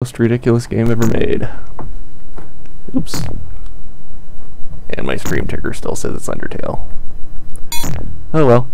Most ridiculous game ever made. Oops. And my stream ticker still says it's Undertale. Oh well.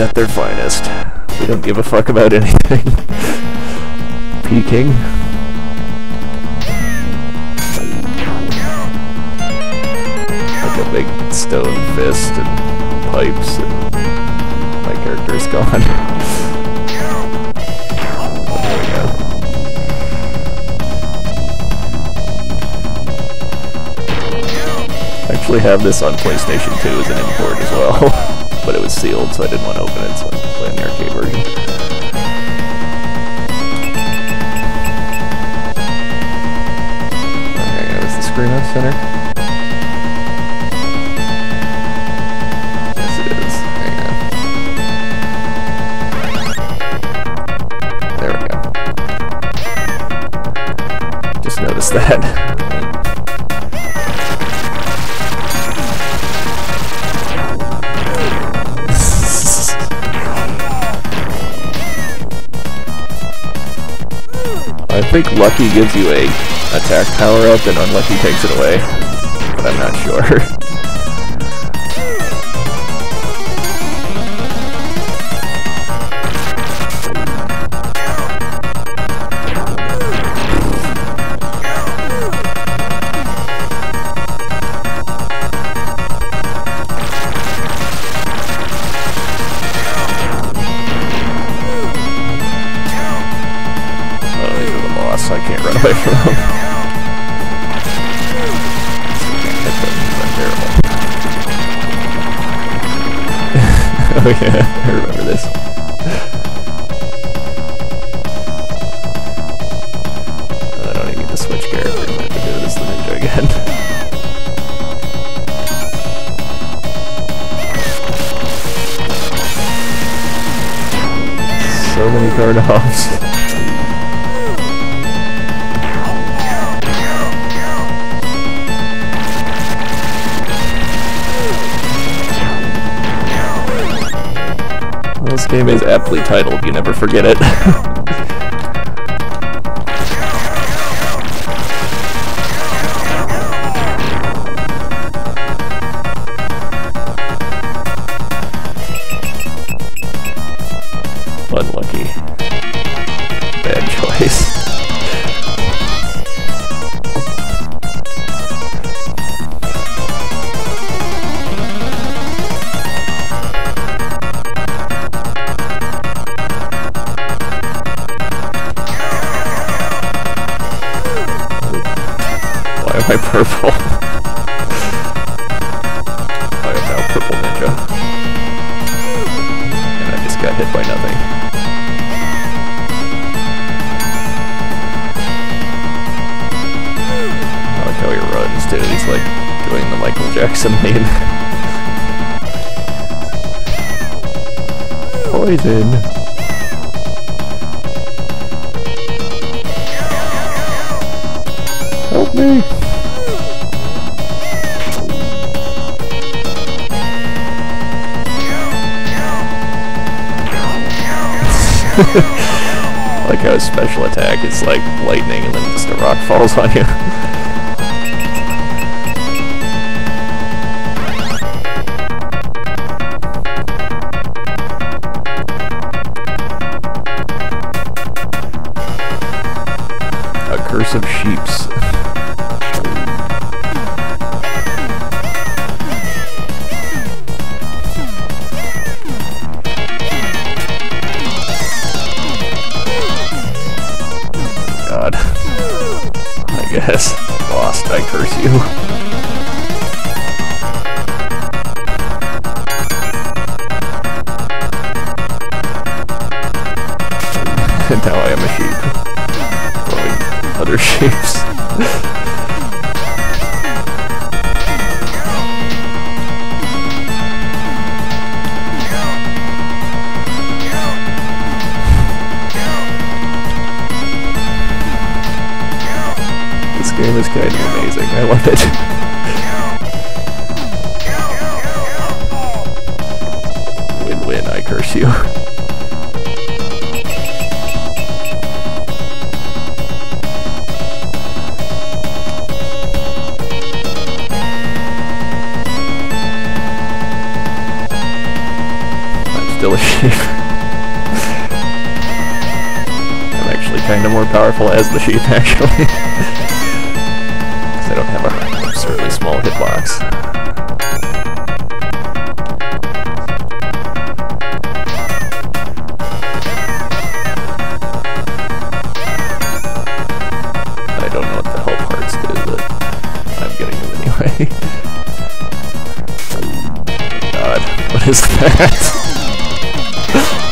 At their finest. We don't give a fuck about anything. Peking. Like a big stone fist and pipes and my character is gone. have this on PlayStation 2 as an import as well, but it was sealed, so I didn't want to open it, so I'm playing the arcade version. Screamo Center. Yes, it is. On. There we go. Just noticed that. think Lucky gives you a attack power up and Unlucky takes it away, but I'm not sure. so many card offs. This game is aptly titled, you never forget it. was that?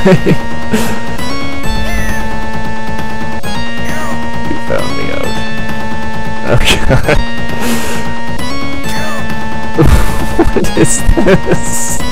you found me out. Okay. what is this?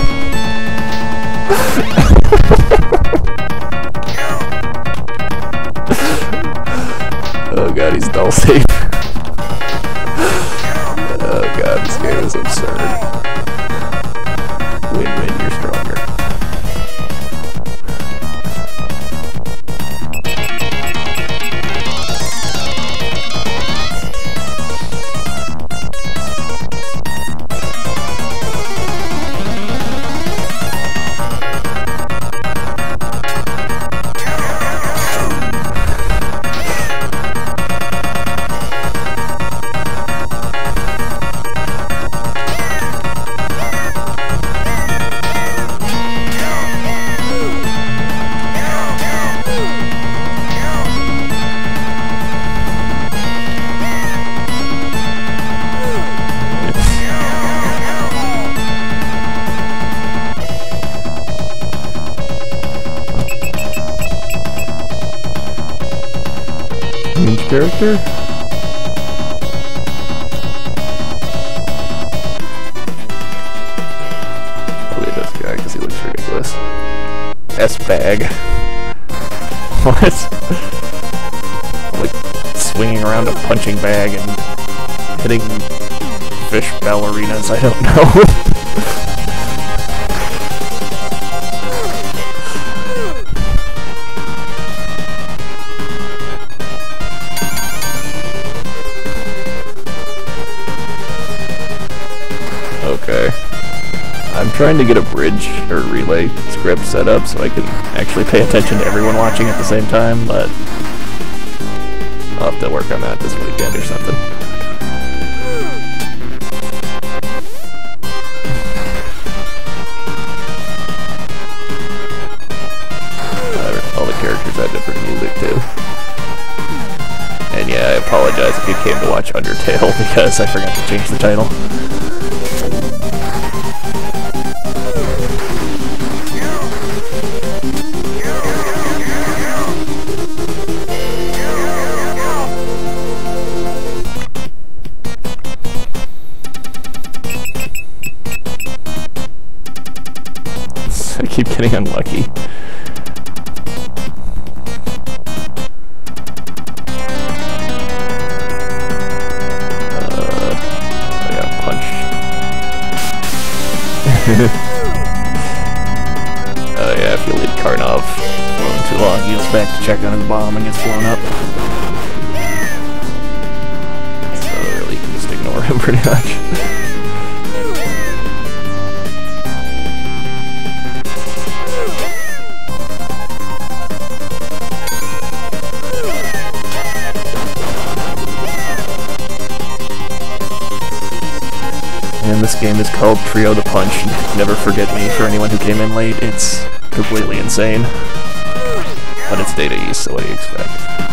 after? Believe this guy, because he looks ridiculous. S-bag. what? Like, swinging around a punching bag and hitting fish ballerinas, I don't know. trying to get a bridge or relay script set up so I can actually pay attention to everyone watching at the same time, but I'll have to work on that this weekend or something. All the characters have different music too. And yeah, I apologize if you came to watch Undertale because I forgot to change the title. Keep getting unlucky. Uh yeah, punch. Oh yeah, if you leave Karnov alone too long, he goes back to check on his bomb and gets blown up. So really, you can just ignore him pretty much. this game is called Trio the Punch. Never forget me for anyone who came in late. It's completely insane. But it's Data East, so what do you expect?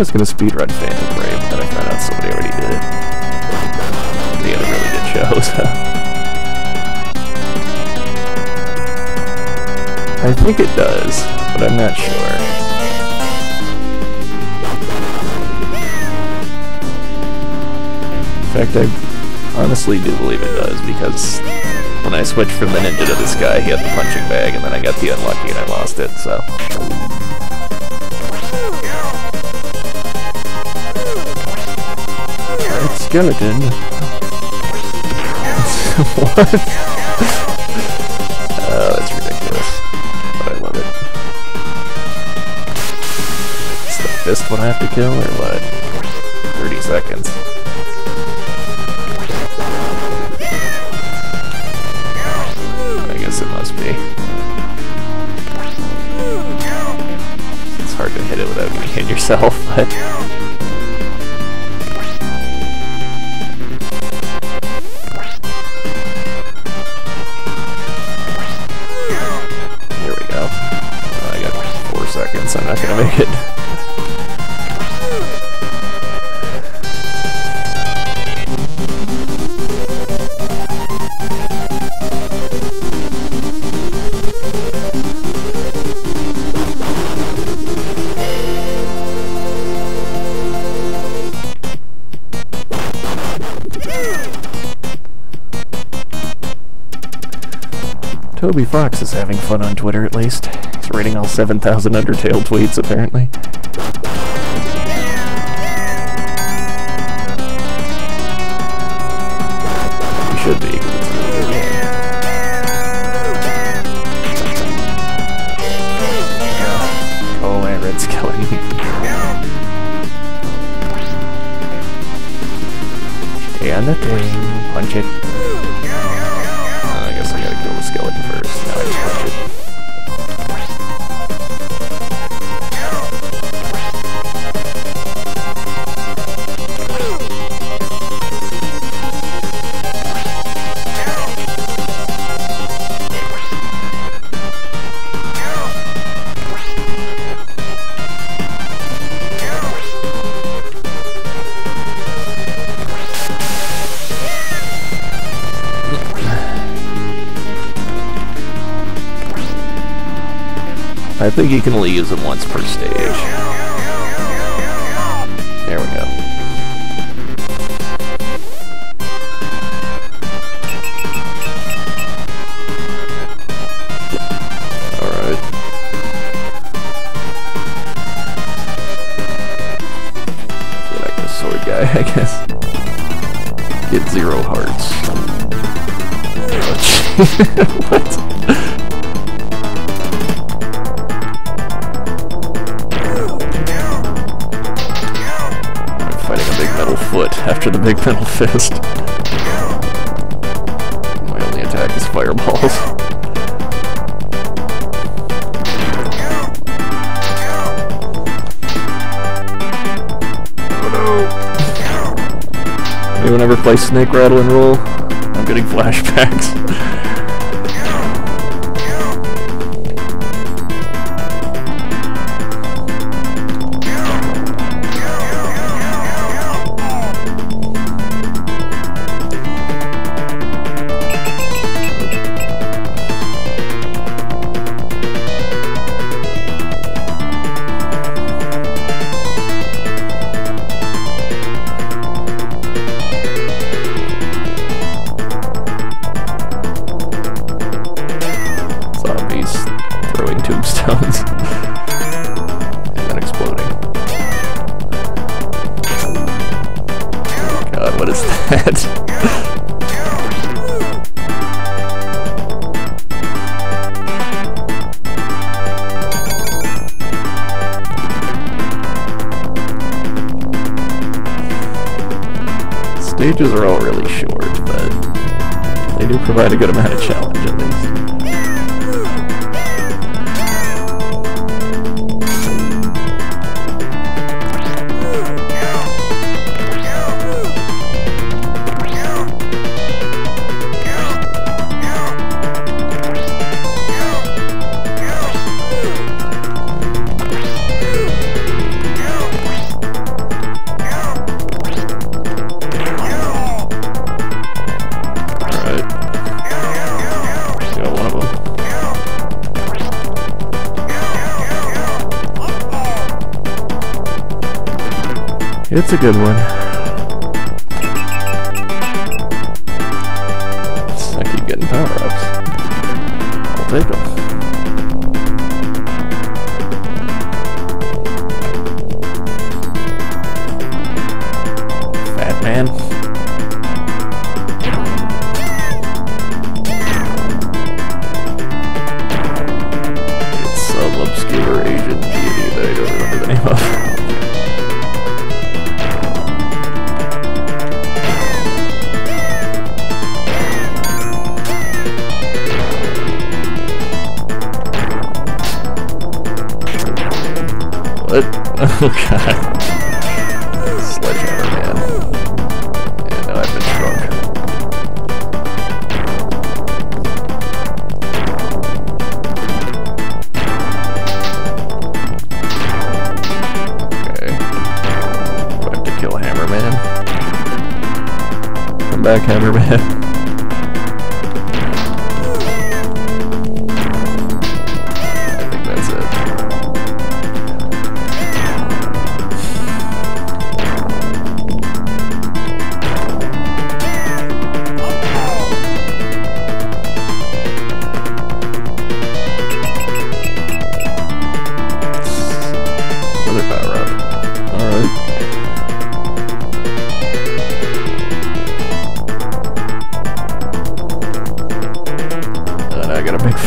Was gonna speedrun Phantom Brave, but I found out somebody already did it. They had a really good show, so. I think it does, but I'm not sure. In fact, I honestly do believe it does, because when I switched from the ninja to this guy, he had the punching bag, and then I got the unlucky and I lost it, so... skeleton. what? oh, that's ridiculous. But I love it. It's the fist one I have to kill, or what? 30 seconds. I guess it must be. It's hard to hit it without getting hit yourself, but... Toby Fox is having fun on Twitter at least. He's reading all 7,000 Undertale tweets apparently. think you can only use them once per stage. There we go. I guess. Get zero hearts. after the big metal fist. My only attack is fireballs. Anyone ever play Snake Rattle and Roll? I'm getting flashbacks. stages are all really short, but they do provide a good amount It's a good one.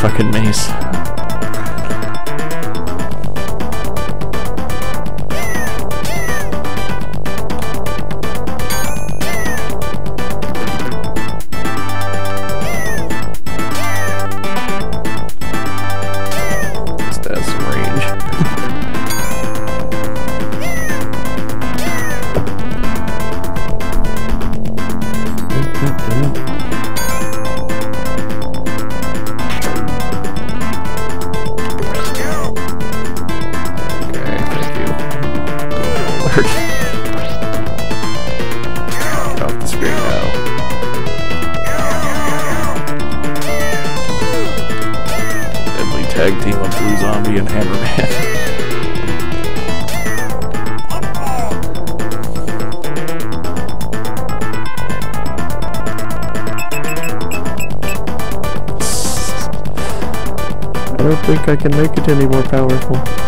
Fucking mace. Powerful.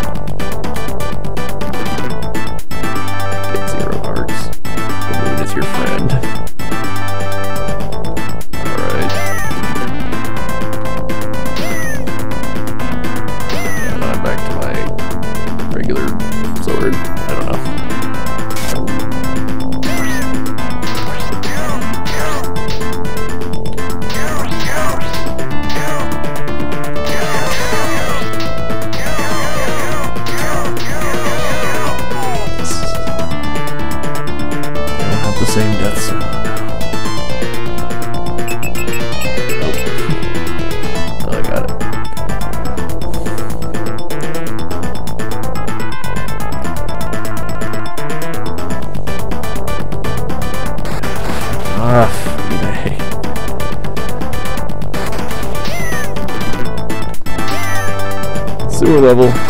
level.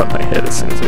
on my head as soon as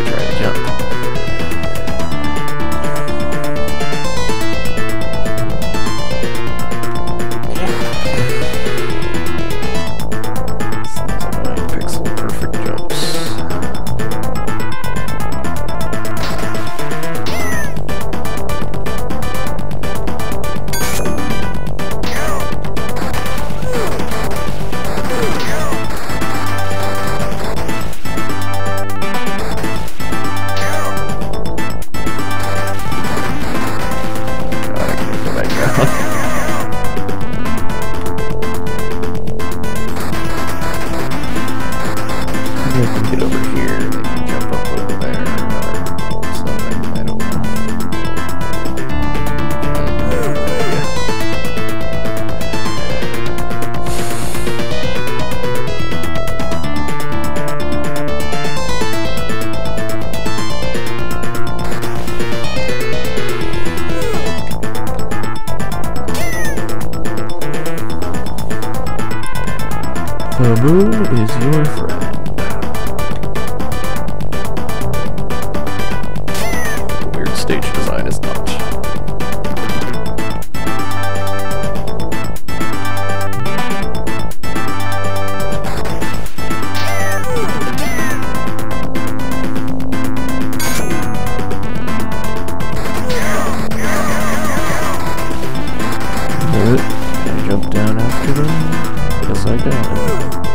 Thank you.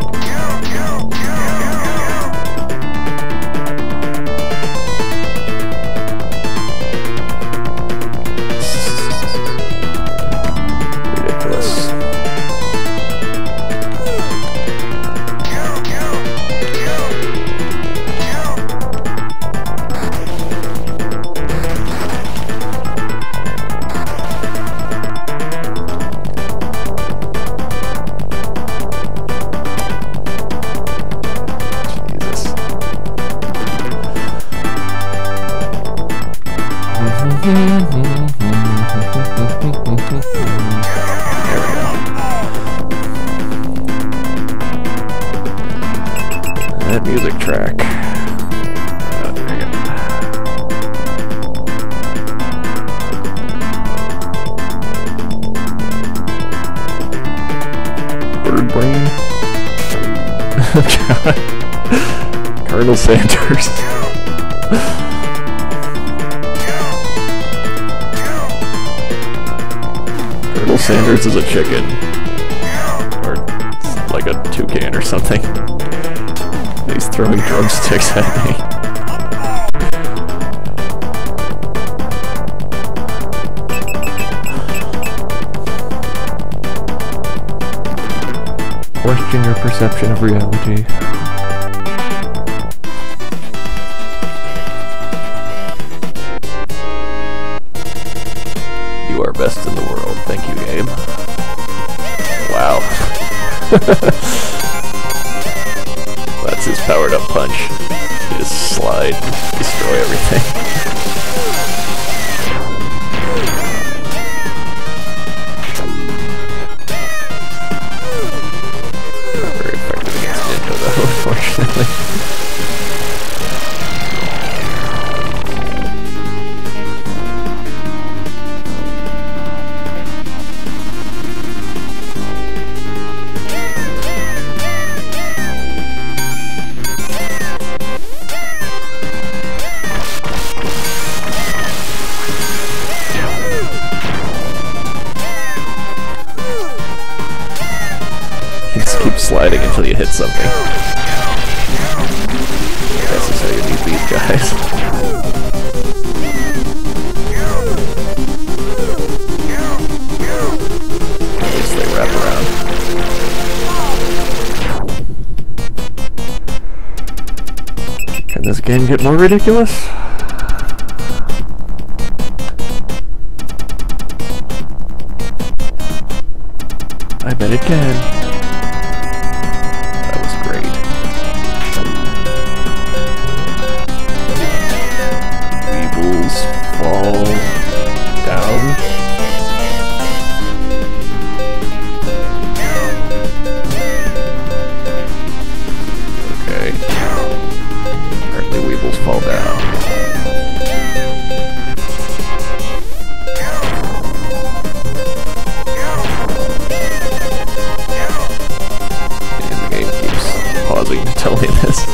That's his powered up punch. You just slide, destroy everything. more ridiculous? totally this.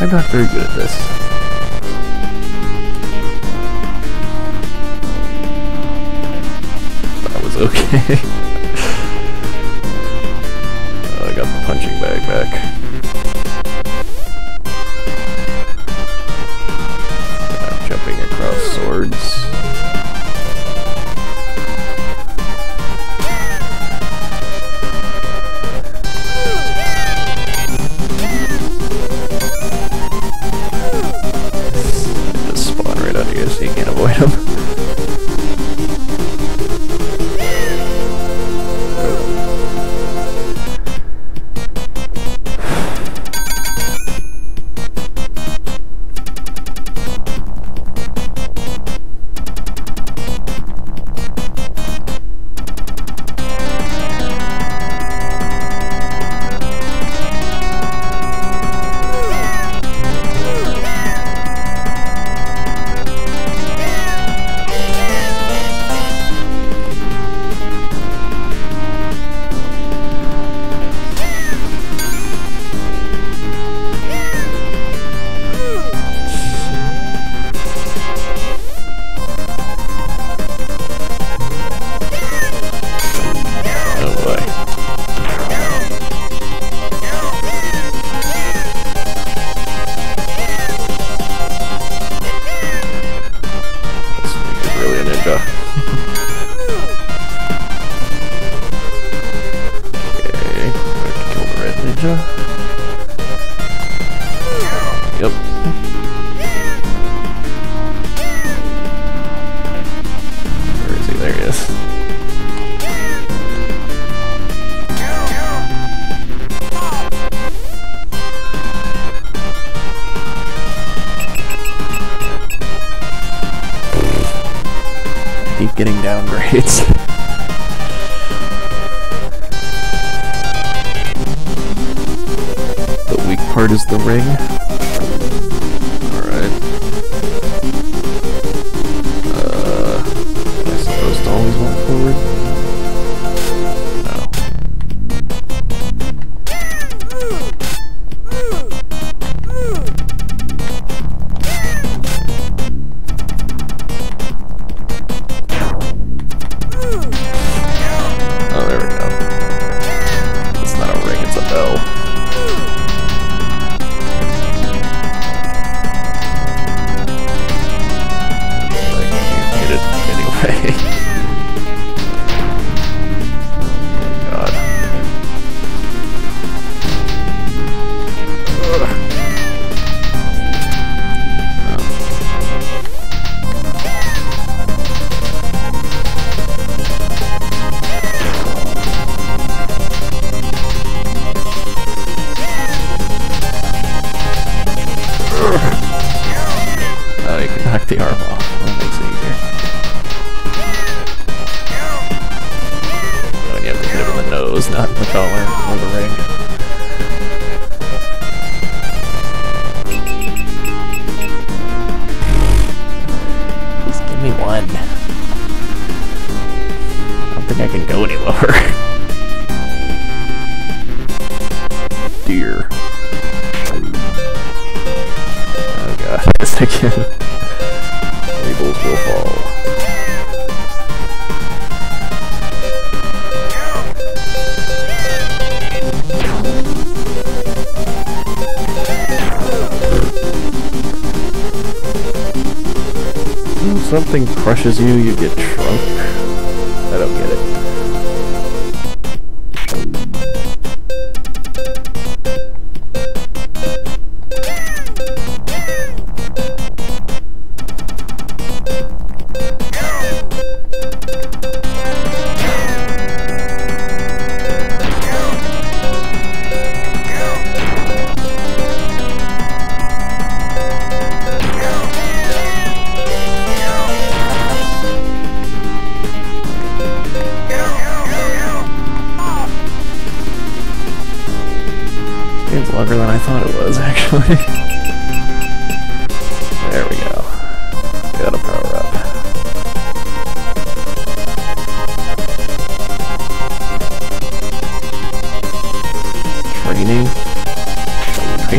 I'm not very good at this. okay. 第二个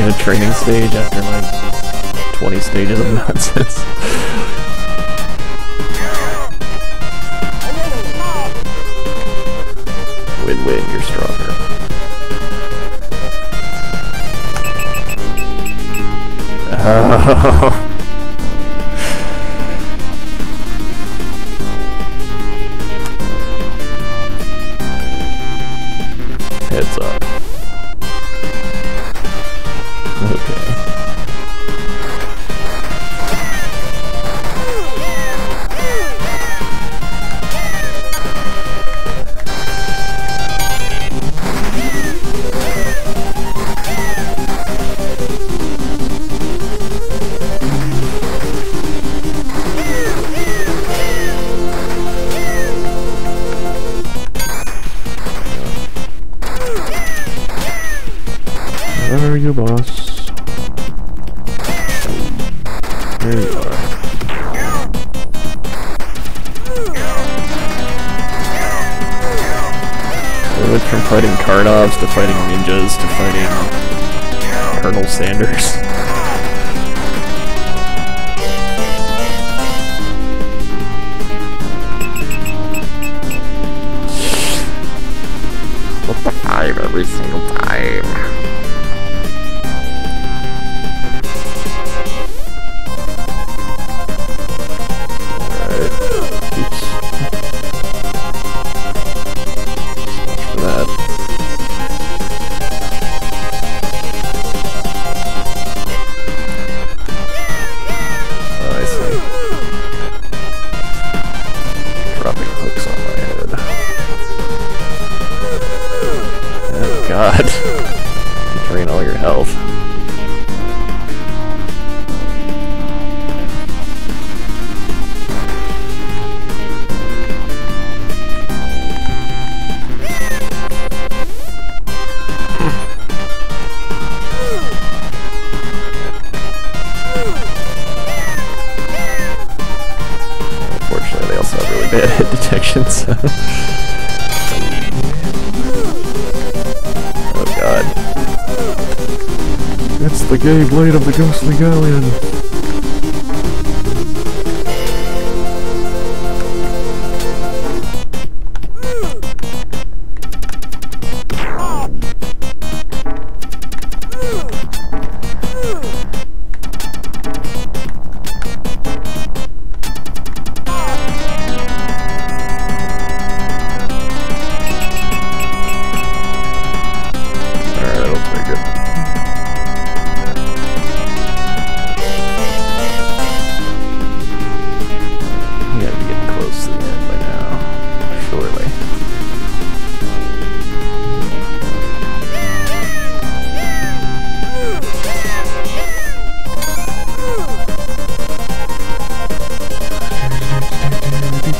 a training stage after like 20 stages of nonsense. Win-win, you're stronger. Oh.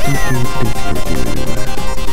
Thank you.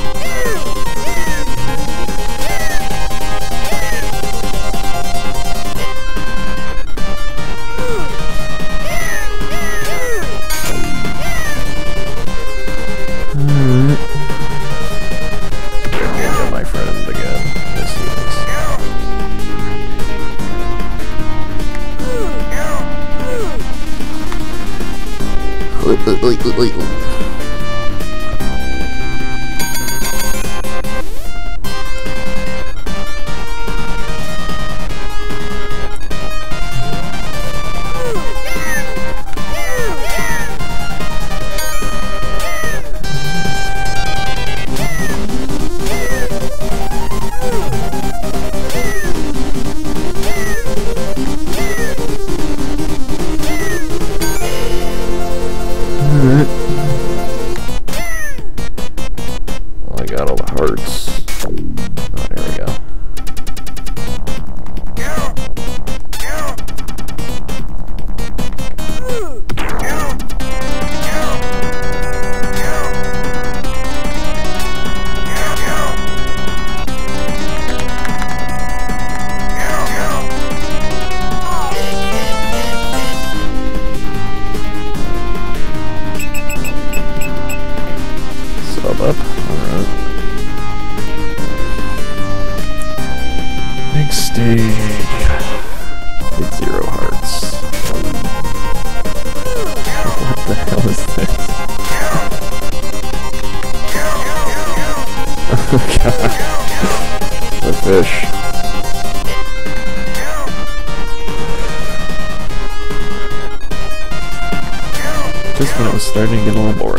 Starting to get a little boring,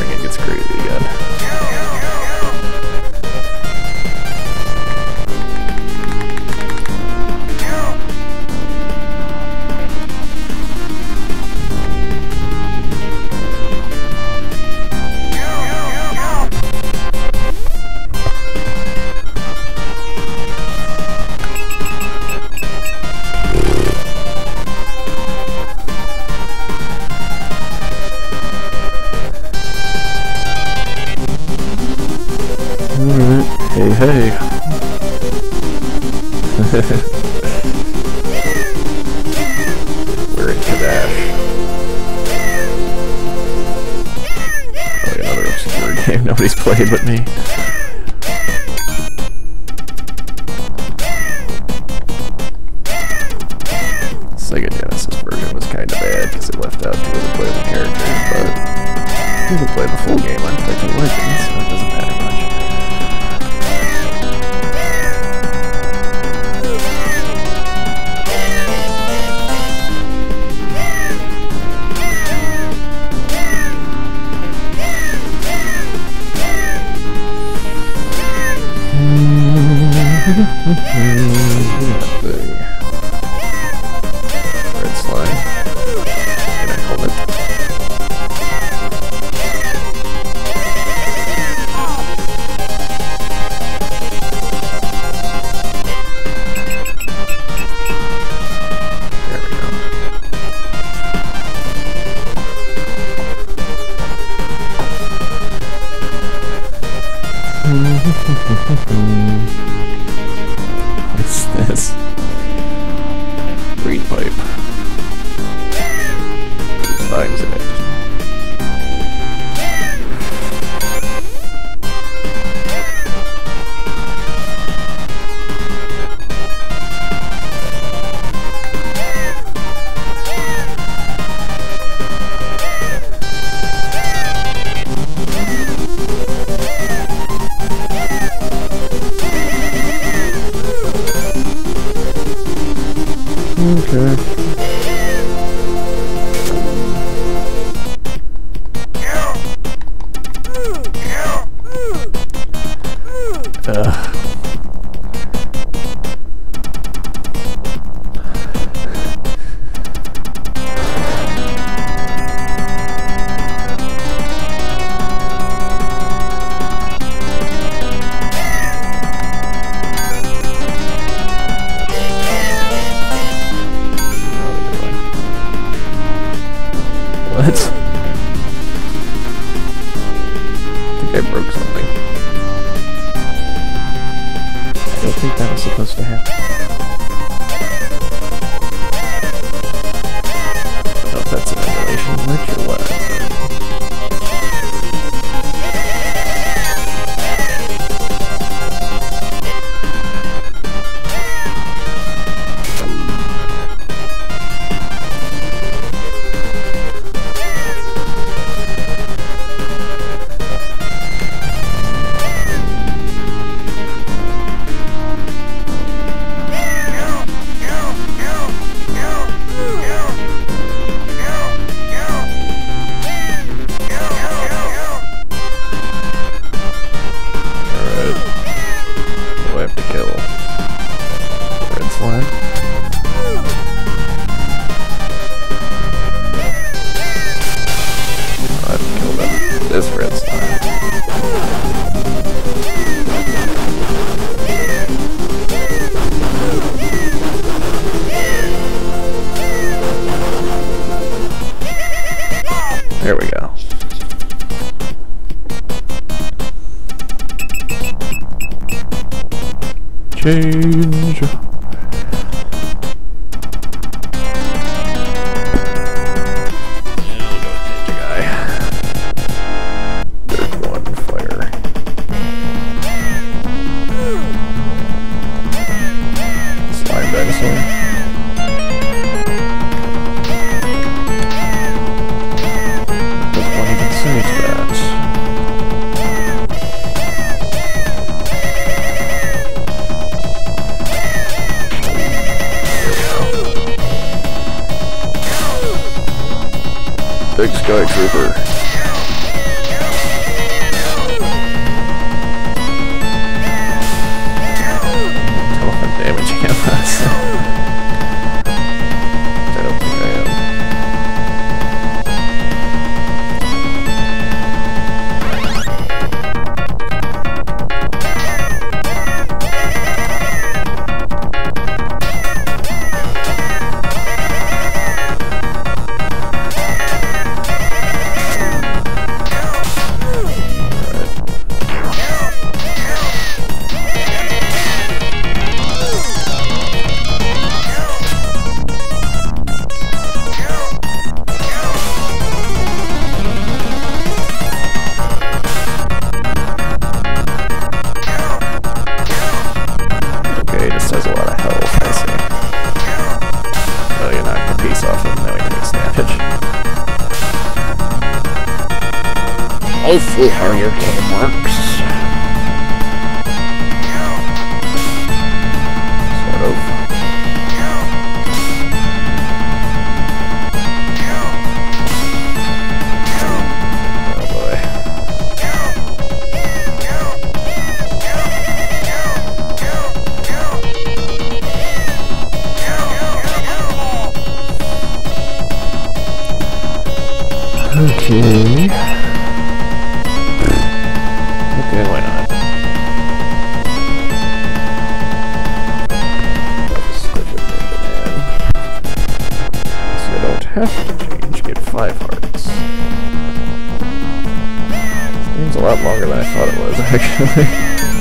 Guide River. It Hearts. Seems a lot longer than I thought it was, actually.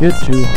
get to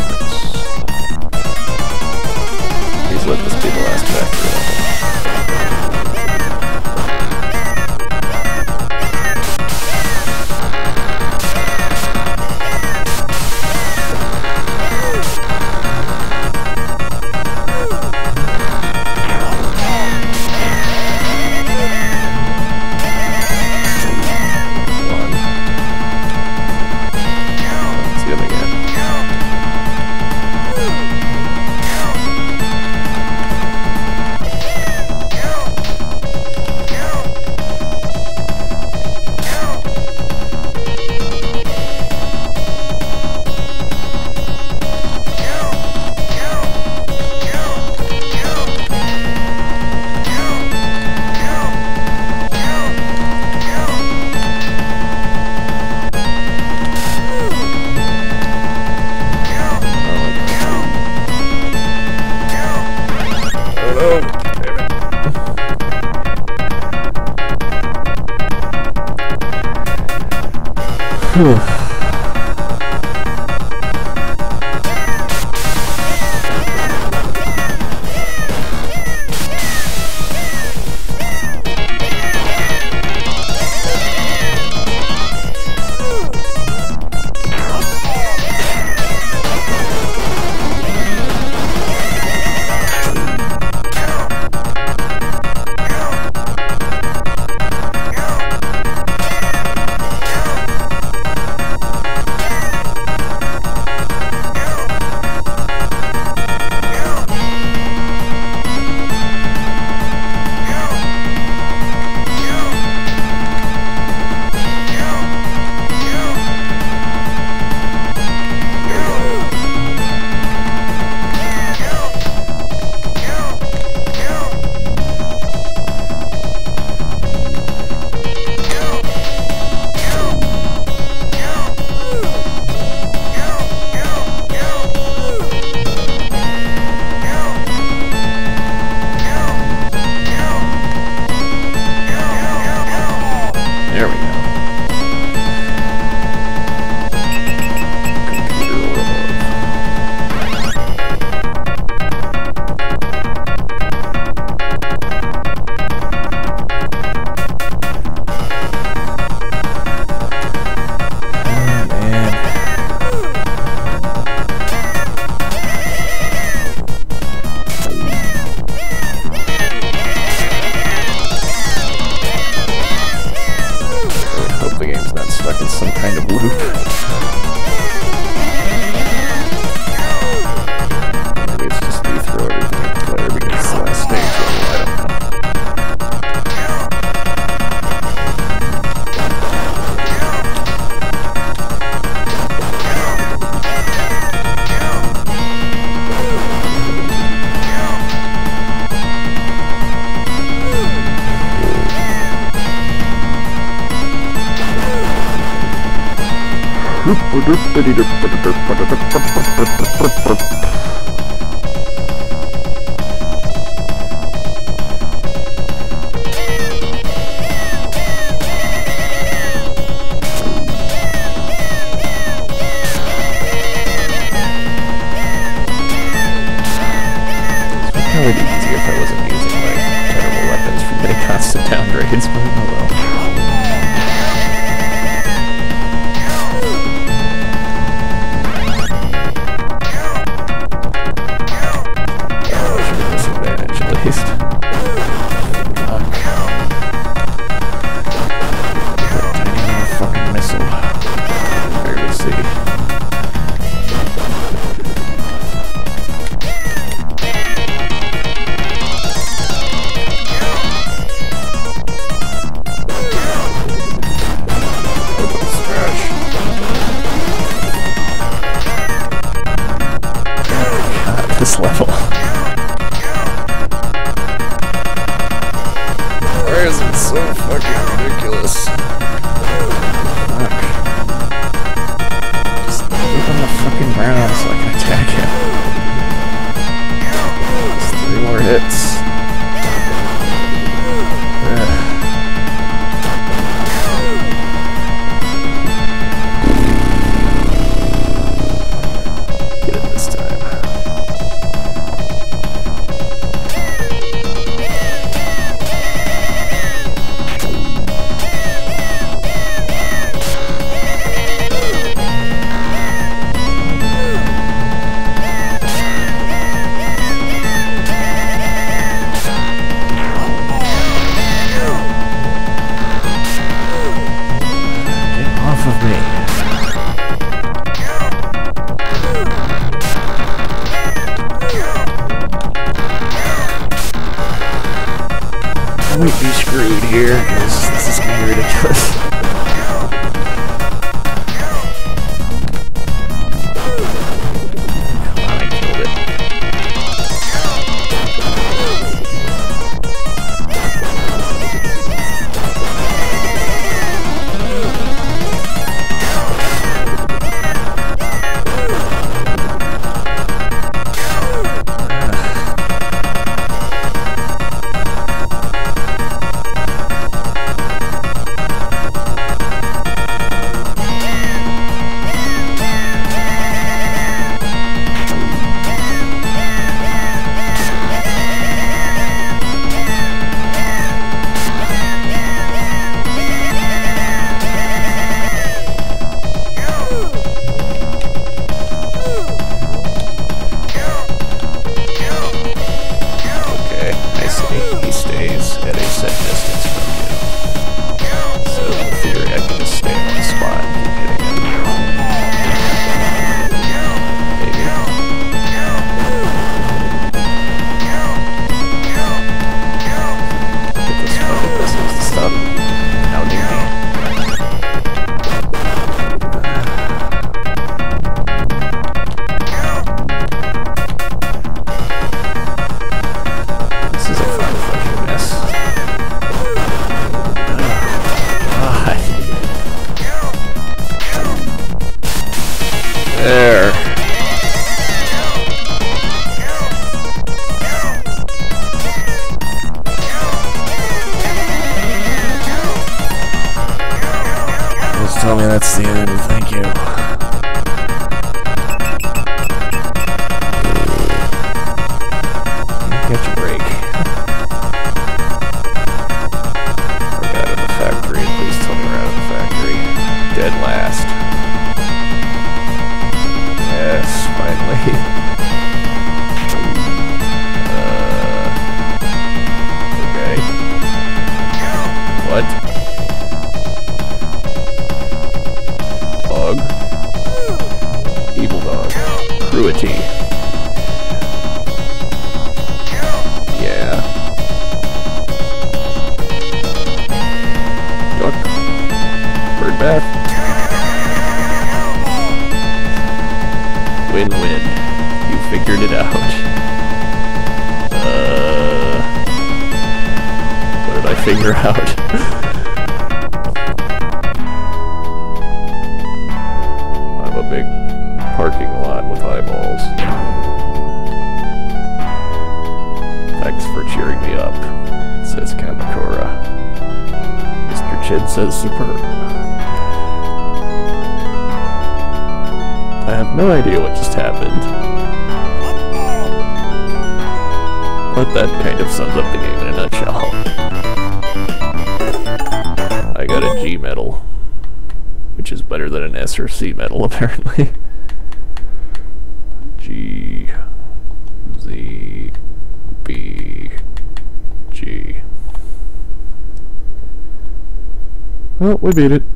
we beat it.